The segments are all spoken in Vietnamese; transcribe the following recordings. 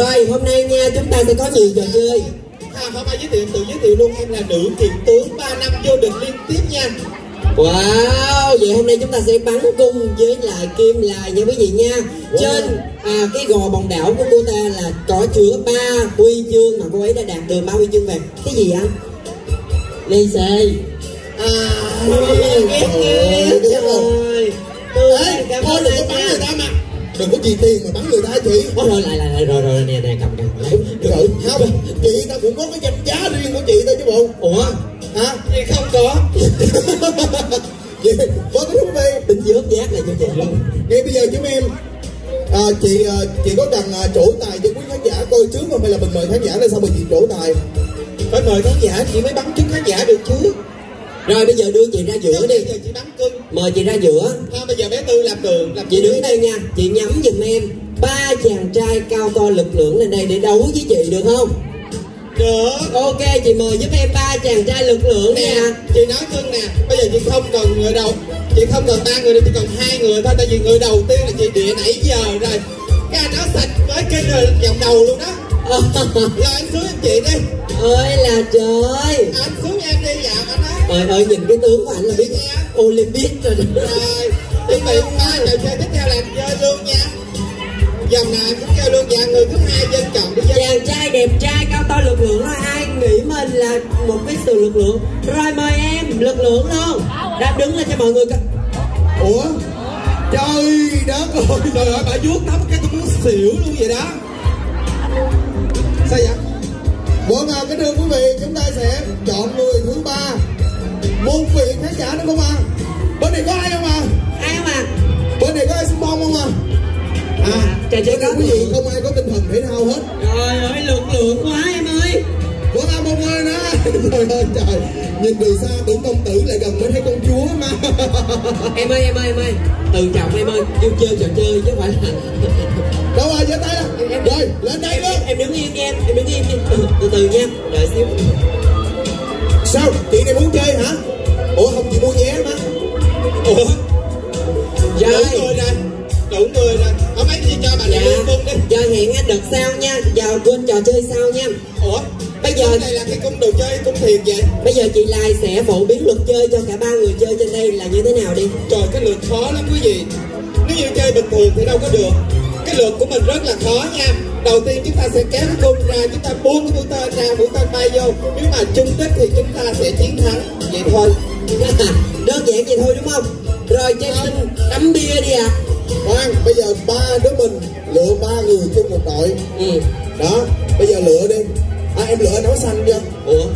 rồi hôm nay nha chúng ta sẽ có nhiều trò chơi À, không ai giới thiệu tự giới thiệu luôn em là nữ kiện tướng 3 năm vô địch liên tiếp nha Wow, vậy hôm nay chúng ta sẽ bắn cung với lại kim lại nha quý vị nha. Trên à, cái gò bồng đảo của cô ta là có chứa ba huy chương mà cô ấy đã đạt được ba huy chương vàng. Cái gì anh? Ly xê. À ghét ơi Ê, cảm ơn Đừng có chi tiền mà bắn người ta chị Ôi rồi lại lại rồi rồi nè nè cầm cầm. Trời, không Chị ta cũng có cái danh giá riêng của chị thôi chứ bộ Ủa? Hả? Chị không có Vậy, có cái thú vị Tính dớt giác lại cho chị luôn. Ngay bây giờ chúng em à, chị à, chị có cần à, trổ tài cho quý khán giả coi trước không hay là mình mời khán giả lên sau mình chị trổ tài phải mời khán giả chị mới bắn trước khán giả được chứ Rồi bây giờ đưa chị ra giữa đi. chị cưng. Mời chị ra giữa. thôi bây giờ bé tư làm đường làm Chị đứng đây nha, chị nhắm giùm em. Ba chàng trai cao to lực lưỡng lên đây để đấu với chị được không? được. Ok, chị mời giúp em ba chàng trai lực lượng nè nha. chị nói cưng nè. Bây giờ chị không cần người đầu. Chị không cần ba người đâu chị cần hai người thôi tại vì người đầu tiên là chị địa nãy giờ rồi. Cái anh áo sạch với cái vòng đầu luôn đó rồi anh xuống em chị đi ơi là trời. anh xuống em đi dạo anh nói Ơi ơi nhìn cái tướng của anh là biết Olympic rồi. rồi chuẩn bị ba trò chơi tiếp theo là chơi luôn nha dòng nào em cũng chơi luôn và người thứ hai dân chọn đi chơi Chàng trai đẹp trai cao to lực lượng đó ai nghĩ mình là một cái sự lực lượng. Rồi mời em lực lượng luôn. Đã đứng lên cho mọi người ủa trời đất ơi trời ơi bà vuốt tóc cái tôi muốn xỉu luôn vậy đó sao vậy? Vâng à, cái đường quý vị chúng ta sẽ chọn người thứ ba. Một vị khán giả nữa không à bên này có ai không à Ai không à? bên này có ai xung phong không à à chơi bên này có quý vị không ai có tinh thần thể thao hết. Trời ơi lực lượng quá em ơi. Vâng à một người nữa. Trời ơi trời. Nhìn từ xa tưởng công tử lại gần mới thấy công chúa mà. Em ơi em ơi em ơi. Từ trọng em ơi, yêu chơi trò chơi chứ không phải là Đâu rồi giơ tay lên Rồi lên đây luôn. em, đứng yên em em đứng yên đi từ, từ từ nha đợi xíu. Sao? Chị này muốn chơi hả? Ủa không chị mua vé mà. Ủa? Người rồi Đủ người rồi Không mấy gì cho bà dạ. Đi luôn đi? Giờ hẹn anh đợt sau nha? Vào quên trò chơi sau nha? Ủa? Bây giờ- này là cái cung đồ chơi cung thiền vậy? Bây giờ chị Lai sẽ phổ biến luật chơi cho cả ba người chơi trên đây là như thế nào đi? Trời cái lượt khó lắm quý vị. Nếu như chơi bình thường thì đâu có được Cái lượt của mình rất là khó nha. Đầu tiên chúng ta sẽ kéo cái cung ra Chúng ta buông cái mũi tên ra Mũi tên bay vô. Nếu mà trúng đích thì chúng ta sẽ chiến thắng. Vậy thôi. Đơn giản vậy thôi đúng không? Rồi cho xin tắm bia đi ạ. Khoan bây giờ ba đứa mình Lựa ba người chung một đội. Ừ. Đó Bây giờ lựa đi. À em lựa áo xanh chưa? Ủa?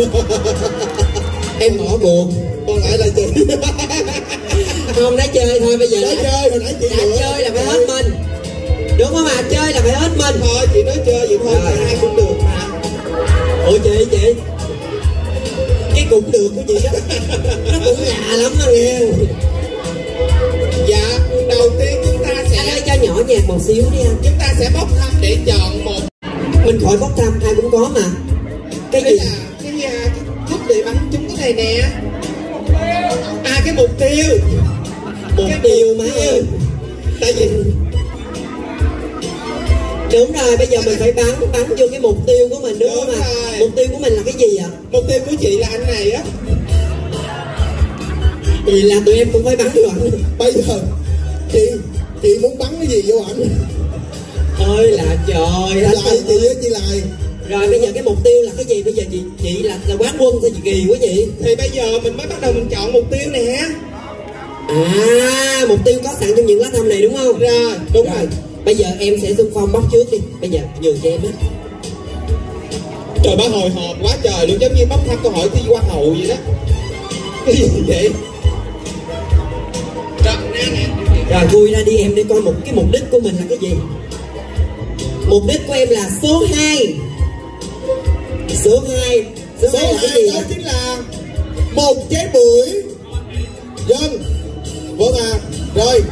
Em bỏ buồn. Còn lại là chị không đã chơi thôi bây giờ Đã chơi hồi nãy chị đã chơi là phải hết mình. Đúng không ạ? Chơi là phải hết mình. Thôi chị nói chơi vậy thôi Rồi. Ai cũng được. Mà ủa chị chị? Cái cũng được của chị đó. Nó cũng lạ lắm đó. Nghe Dạ đầu tiên chúng ta anh sẽ ơi cho nhỏ nhạc một xíu đi anh. Chúng ta sẽ bốc thăm để chọn một mình khỏi bốc thăm ai cũng có mà. Cái Cái gì? là cái, à, cái thuốc để bắn chúng cái này nè. À cái mục tiêu má tiêu. ơi Tại vì đúng rồi bây giờ mình phải bắn bắn vô cái mục tiêu của mình đúng không Đúng ạ? rồi. mục tiêu của mình là cái gì ạ? Mục tiêu của chị là anh này á. Vì là tụi em cũng phải bắn vô ảnh. Bây giờ chị chị muốn bắn cái gì vô ảnh? Ơi là trời lại chị với chị lại. Rồi bây giờ cái mục tiêu là cái gì? Bây giờ chị chị là là quán quân sao chị kỳ quá chị. Thì bây giờ mình mới bắt đầu mình chọn mục tiêu nè à mục tiêu có sẵn trong những lá thăm này đúng không? Rồi đúng rồi. Rồi bây giờ em sẽ xung phong bóc trước đi. Bây giờ nhường cho em á. Trời bá hồi hộp quá trời luôn giống như bốc thăm câu hỏi thi hoa hậu vậy đó. Cái gì vậy? Rồi vui ra đi em để coi một cái mục đích của mình là cái gì? Mục đích của em là số 2 số 2 số, Số 2 là cái hai gì? đó chính là một trái bưởi. Dân Vâng à Rồi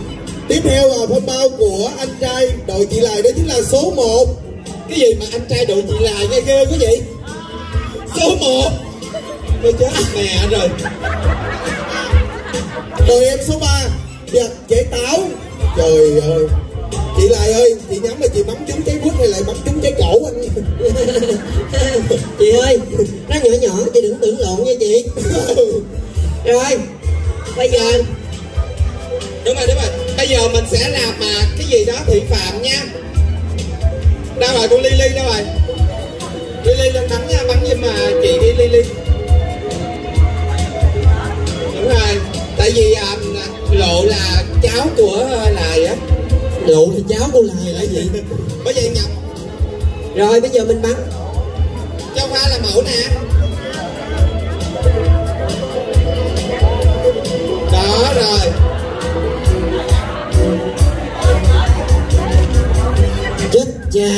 Tiếp theo là phong bao của anh trai đội chị Lài đó chính là số 1 Cái gì mà anh trai đội chị Lài nghe ghê quá vậy? Số 1 Tôi chết mẹ rồi. Rồi em số 3 Đẹp trái táo. Trời ơi. Chị lại ơi chị nhắm mà chị bắn trúng trái quýt hay lại bắn trúng trái cổ anh? Chị ơi nó nhỏ nhỏ chị đừng tưởng lộn nha chị. Rồi bây giờ cháu cô lại là gì? Bởi vậy nhập. Rồi bây giờ mình bắn. Cho pha là mẫu nè. Đó rồi. Chết cha.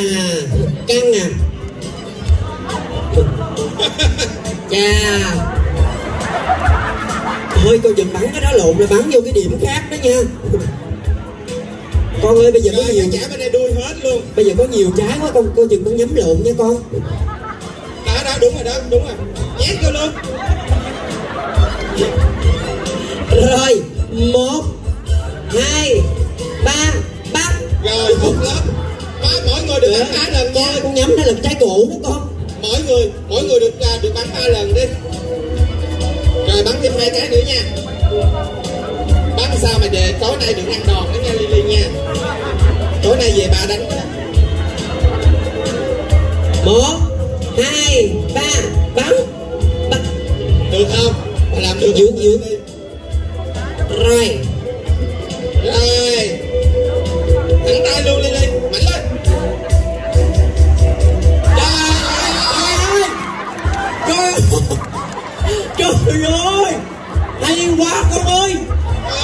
Căng à. Cha. Thôi cô đừng bắn cái đó lộn là bắn vô cái điểm khác đó nha con ơi bây giờ có rồi nhiều cái chả bên đây đuôi hết luôn. Bây giờ có nhiều trái quá con cô chừng con nhắm lộn nha con. Đó đó đúng rồi đó đúng rồi. Nhét vô luôn. Rồi một hai ba bắt. Rồi một lớp Má, mỗi người được bắn ba lần con nha. con nhắm nó là trái cổ đó con. Mỗi người mỗi người được à, được bắn ba lần đi. Rồi bắn thêm hai cái nữa nha sao mà về tối nay đừng ăn đòn đó nha Lily nha? Tối nay về bà đánh đó. một hai ba bắn. Bắn được không? Bà làm được Dưỡng, dưỡng. đi. Rồi. Rồi. Thẳng tay luôn Lily. Mạnh lên. Trời ơi. Trời ơi. Hay quá con ơi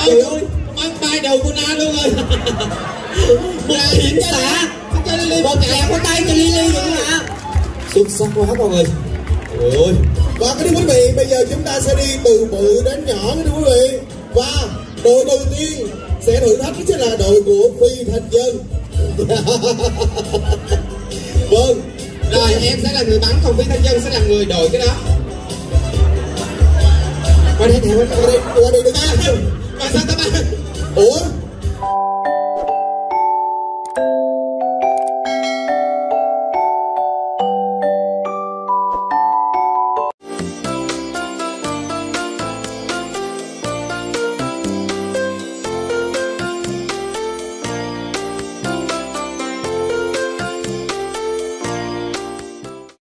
trời ơi mang bay đầu của na luôn rồi. Một điểm xạ cho Lily. Một kẹp có tay cho Lily nữa hả xuất sắc quá con ơi. Ôi và cái quý vị, bây giờ chúng ta sẽ đi từ bự đến nhỏ cái quý vị. Và đội đầu tiên sẽ thử thách chính là đội của phi thành dân. Vâng. Rồi, em sẽ là người bắn, còn phi thanh dân sẽ là người đội cái đó. Qua đây nè qua đây. Qua đây qua đây đứng mà sao ta bắn ủa